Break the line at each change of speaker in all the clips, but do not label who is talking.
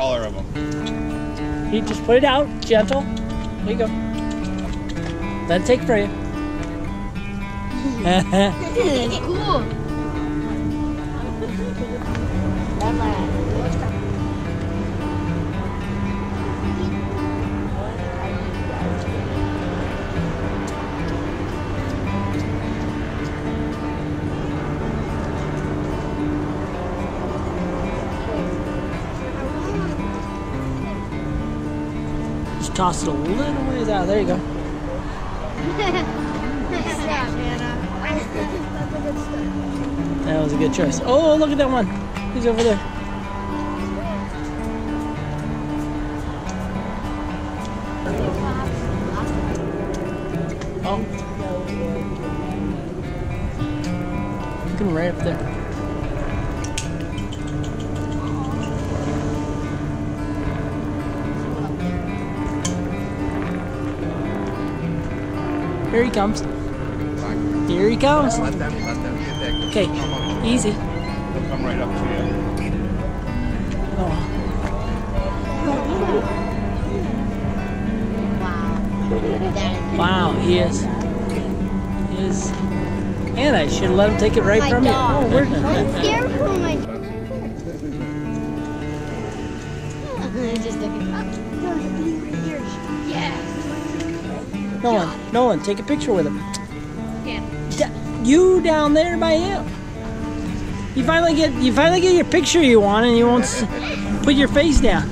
color of them.
You just put it out, gentle. There you go. Let it take for you.
It's cool.
Just toss it a little ways out. There you go. That was a good choice. Oh, look at that one. He's over there. Oh. At him right up there. Here he comes. Here he comes.
Let them, let them get that.
Okay, easy.
They'll come right up to you.
Oh, wow, he is. He is. And I should have let him take it right
My
from you.
dog.
Oh, where
I'm scared for my dog. Just looking oh, up. Yes.
Nolan, Nolan, take a picture with him.
Yeah.
You down there by him. You finally get you finally get your picture you want, and you won't s- put your face down.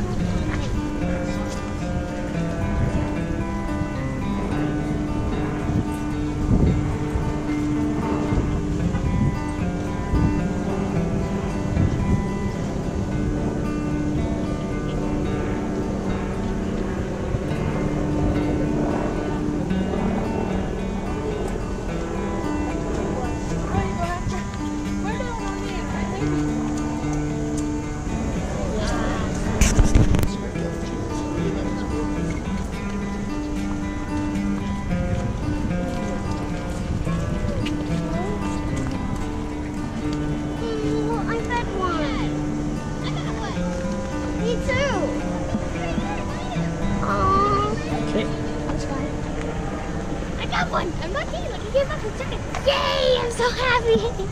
Got one. I'm lucky. Look, I gave up a second. Yay! I'm so happy.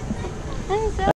I'm so